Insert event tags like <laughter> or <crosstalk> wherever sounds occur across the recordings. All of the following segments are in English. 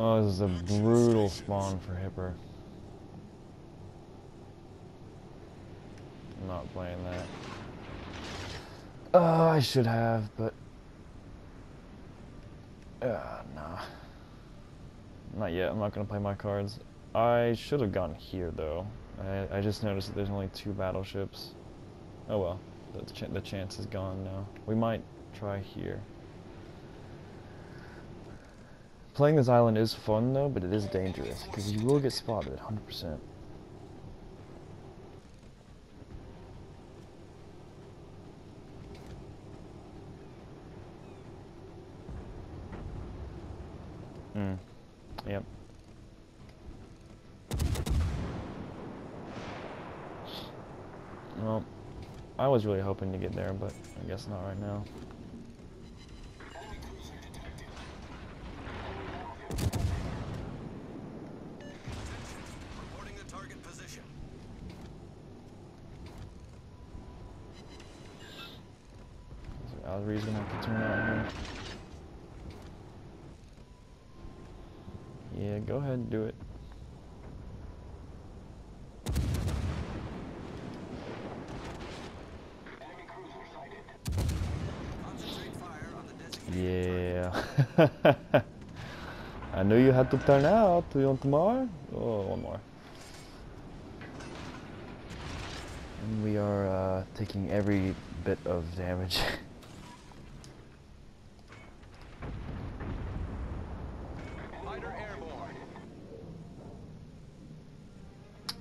Oh, this is a brutal spawn for Hipper. I'm not playing that. Oh, I should have, but... Uh, nah. Not yet, I'm not gonna play my cards. I should have gone here, though. I, I just noticed that there's only two battleships. Oh well, the, ch the chance is gone now. We might try here. Playing this island is fun though, but it is dangerous, because you will get spotted 100%. Hmm. Yep. Well, I was really hoping to get there, but I guess not right now. Reporting the target position. So Alri's gonna have to turn out here. Yeah, go ahead and do it. Concentrate fire on the designated Yeah. <laughs> I knew you had to turn out. Do you want more? Oh, one more. And we are uh, taking every bit of damage. <laughs>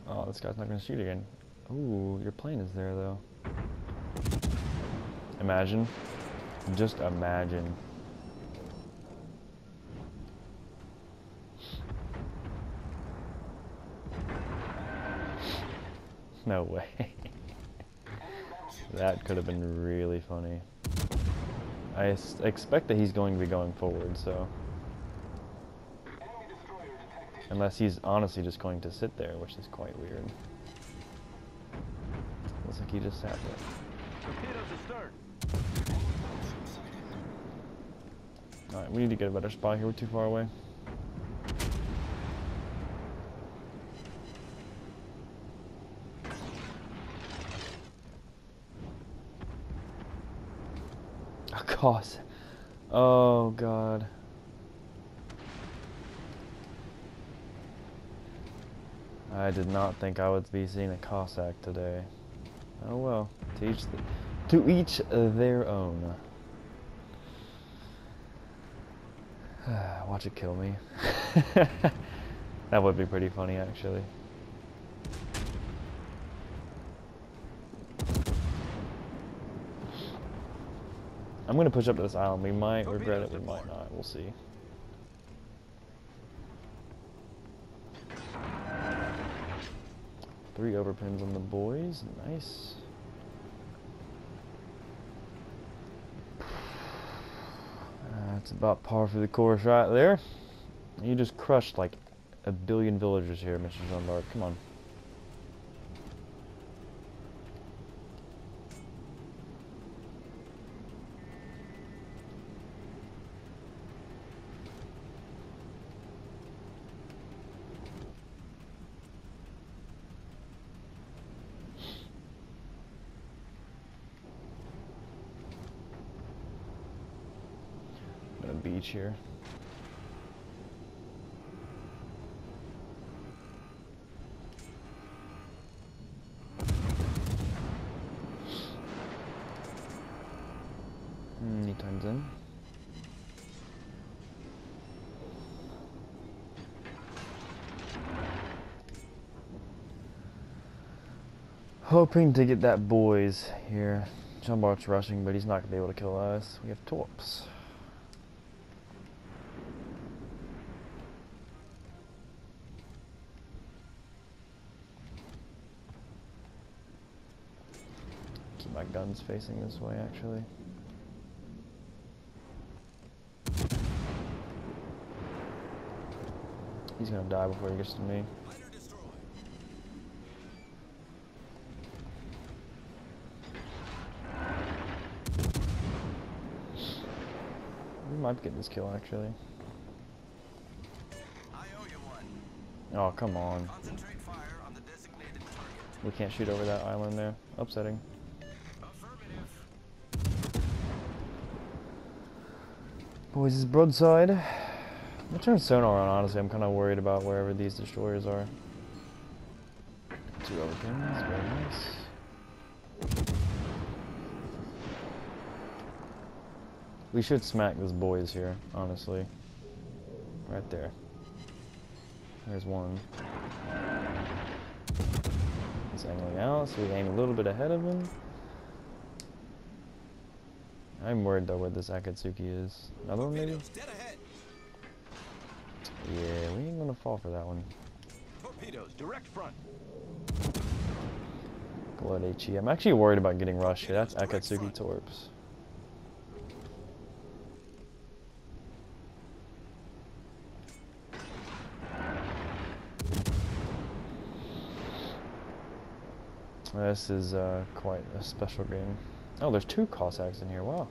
Oh, this guy's not gonna shoot again. Ooh, your plane is there though. Imagine. Just imagine. No way. that could have been really funny. I expect that he's going to be going forward, so. Unless he's honestly just going to sit there, which is quite weird. Looks like he just sat there. Alright, we need to get a better spot here. We're too far away. Course. Oh god. I did not think I would be seeing a Cossack today. Oh well, to each, to each their own. <sighs> Watch it kill me. <laughs> that would be pretty funny, actually. I'm gonna push up to this island. We might regret it, we might not. We'll see. Three overpens on the Boise. Nice. That's about par for the course right there. You just crushed like a billion villagers here, Mr. Jean Come on. Beach here. Hmm, he turns in. Hoping to get that Boise here. John rushing, but he's not gonna be able to kill us. We have torps. Keep facing this way, actually. He's gonna die before he gets to me. We might get this kill, actually. Oh, come on. On the designated target. We can't shoot over that island there. Upsetting. Boise is broadside. Gonna turn sonar on, honestly. I'm kind of worried about wherever these destroyers are. Two overkins, very nice. We should smack this Boise here, honestly. Right there. There's one. He's angling out, so we aim a little bit ahead of him. I'm worried though where this Akatsuki is. Another one maybe? Yeah, we ain't gonna fall for that one. Torpedoes direct front. Blood HE. I'm actually worried about getting rushed here. That's Akatsuki Torps. This is uh, quite a special game. Oh, there's two Cossacks in here. Wow.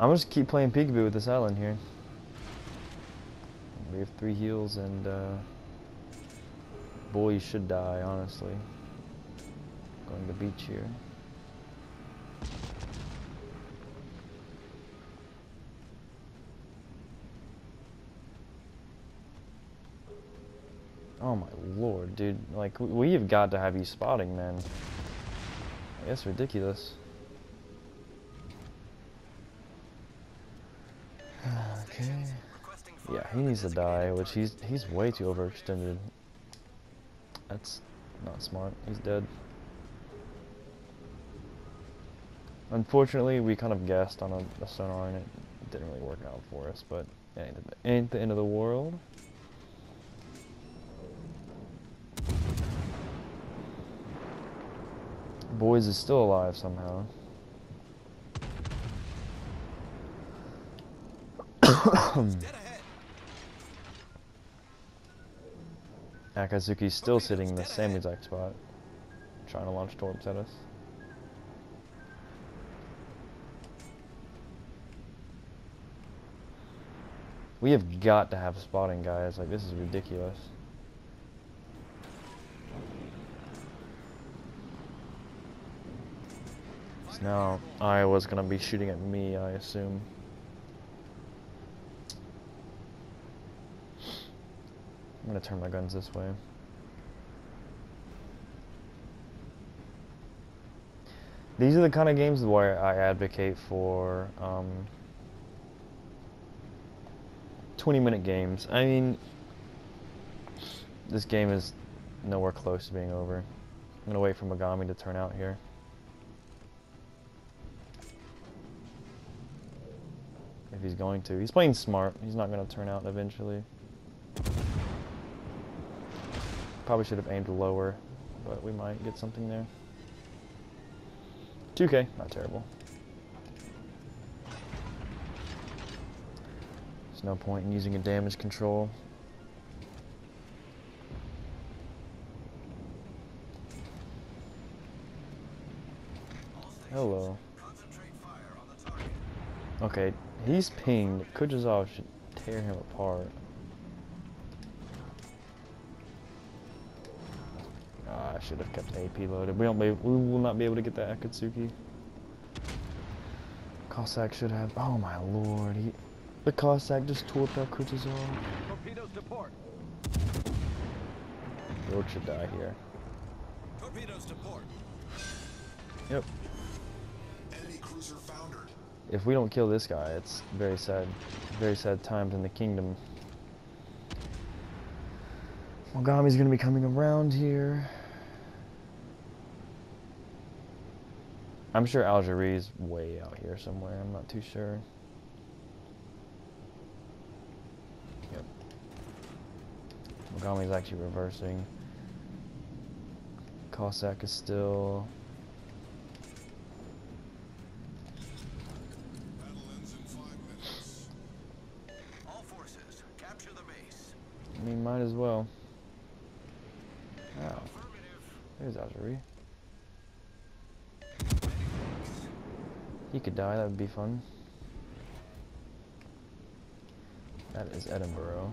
I'm gonna just keep playing peekaboo with this island here. We have three heals and uh, Boise should die, honestly. Going to beach here. Oh my lord, dude. Like, we've got to have you spotting, man. That's ridiculous. <sighs> okay. Yeah, he needs to die, which he's he's way too overextended. That's not smart. He's dead. Unfortunately, we kind of guessed on a, a sonar and it didn't really work out for us, but it ain't the, ain't the end of the world. Boise is still alive somehow. <coughs> <coughs> Akatsuki's still sitting in the same exact spot, trying to launch torps at us. We have got to have spotting, guys. Like, this is ridiculous. Now Iowa's gonna be shooting at me, I assume. I'm gonna turn my guns this way. These are the kind of games where I advocate for um, 20 minute games. I mean, this game is nowhere close to being over. I'm gonna wait for Mogami to turn out here. If he's going to. He's playing smart. He's not gonna turn out eventually. Probably should have aimed lower, but we might get something there. 2k, not terrible. There's no point in using a damage control. Hello. Okay, he's pinged. Kutuzov should tear him apart. Ah, I should have kept AP loaded. We don't be, we will not be able to get that Akatsuki. Cossack should have. Oh my lord, he, the Cossack just torped out Kutuzov. Torpedoes to port. York should die here. Torpedoes to port. Yep. Enemy cruiser foundered. If we don't kill this guy, it's very sad. Very sad times in the kingdom. Mogami's gonna be coming around here. I'm sure Algerie's way out here somewhere. I'm not too sure. Mogami's actually reversing. Cossack is still. I mean, might as well. Wow. There's Azuri. He could die, that would be fun. That is Edinburgh.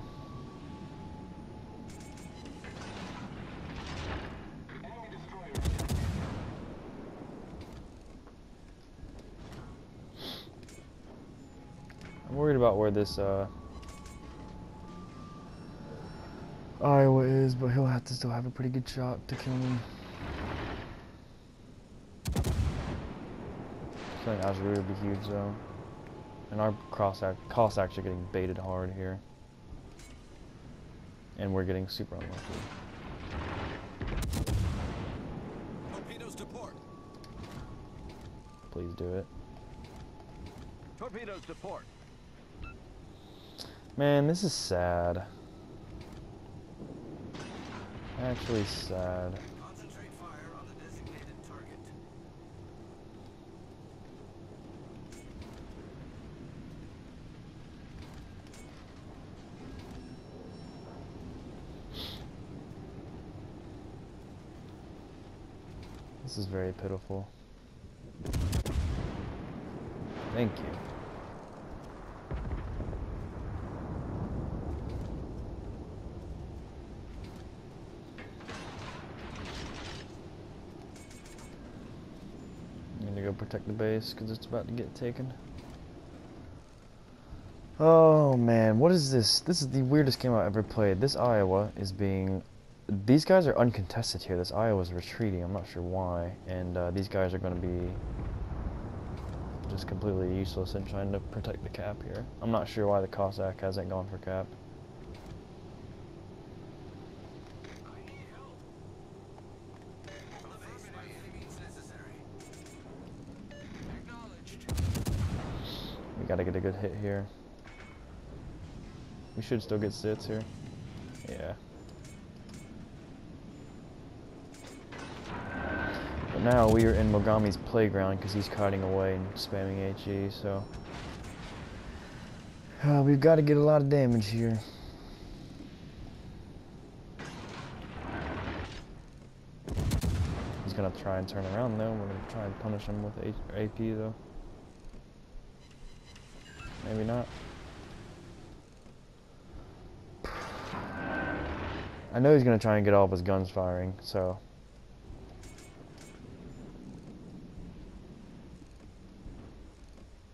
I'm worried about where this uh, Iowa is, but he'll have to still have a pretty good shot to kill me. I think Azuri would be huge though. And our cross act cost actually getting baited hard here. And we're getting super unlucky. Torpedoes to port. Please do it. Torpedoes to port. Man, this is sad. Actually sad. Concentrate fire on the designated target. This is very pitiful. Thank you. I'm gonna go protect the base because it's about to get taken. Oh man, what is this? This is the weirdest game I've ever played. This Iowa is being these guys are uncontested here. This Iowa's retreating. I'm not sure why. And uh, these guys are going to be just completely useless in trying to protect the cap here. I'm not sure why the Cossack hasn't gone for cap. We got to get a good hit here. We should still get sits here. Yeah. But now we are in Mogami's playground because he's kiting away and spamming HE, so... Uh, we've got to get a lot of damage here. He's gonna try and turn around though. We're gonna try and punish him with AP though. Maybe not. I know he's gonna try and get all of his guns firing, so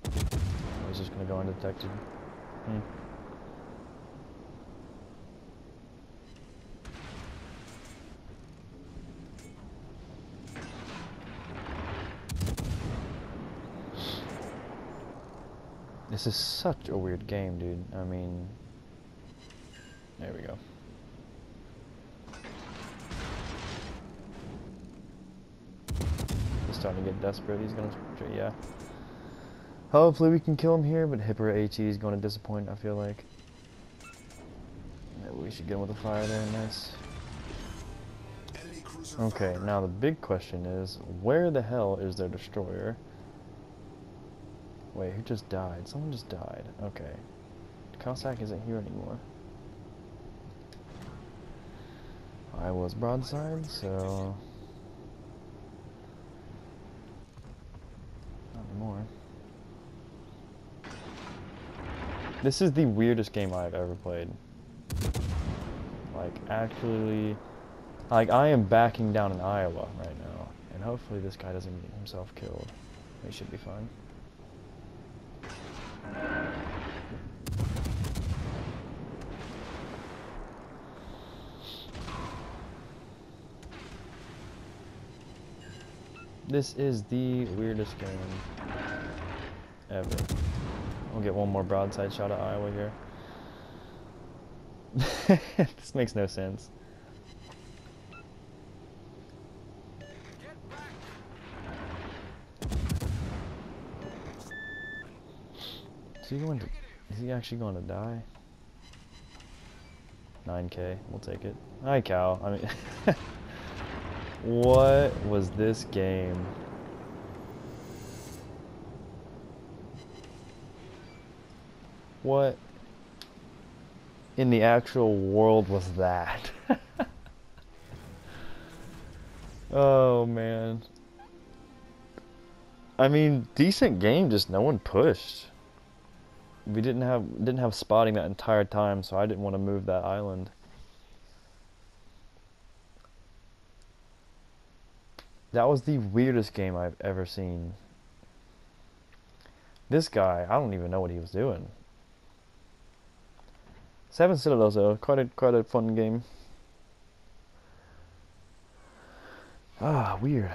Oh, he's just gonna go undetected. Hmm. This is such a weird game, dude. I mean, there we go. He's starting to get desperate. He's gonna, yeah. Hopefully we can kill him here, but Hipper AT is going to disappoint, I feel like. Maybe we should get him with a fire there, nice. Okay, now the big question is, where the hell is their destroyer? Wait, who just died? Someone just died. Okay. Cossack isn't here anymore. I was broadside, so... Not anymore. This is the weirdest game I've ever played. Like, actually... Like, I am backing down in Iowa right now. And hopefully this guy doesn't get himself killed. He should be fine. This is the weirdest game ever. I'll get one more broadside shot at Iowa here. <laughs> this makes no sense. Get back. Is he going to? Is he actually going to die? 9k, we'll take it. Hi, cow, I mean, <laughs> what was this game? What? in the actual world was that? <laughs> oh man. I mean, decent game, just no one pushed. We didn't have didn't have spotting that entire time, so I didn't want to move that island. That was the weirdest game I've ever seen. This guy, I don't even know what he was doing. Seven Citadels though, quite a quite a fun game. Ah, weird.